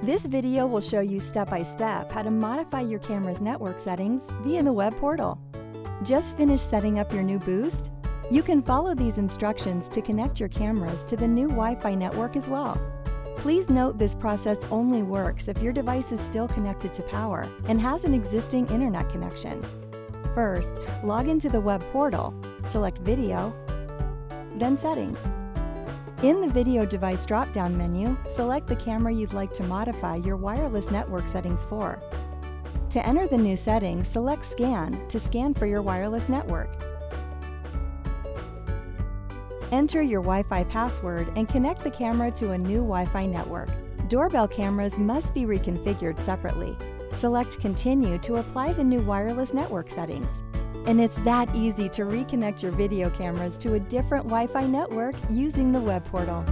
This video will show you step by step how to modify your camera's network settings via the web portal. Just finished setting up your new Boost? You can follow these instructions to connect your cameras to the new Wi-Fi network as well. Please note this process only works if your device is still connected to power and has an existing internet connection. First, log into the web portal, select Video, then Settings. In the Video Device drop-down menu, select the camera you'd like to modify your wireless network settings for. To enter the new setting, select Scan to scan for your wireless network. Enter your Wi-Fi password and connect the camera to a new Wi-Fi network. Doorbell cameras must be reconfigured separately. Select Continue to apply the new wireless network settings. And it's that easy to reconnect your video cameras to a different Wi-Fi network using the web portal.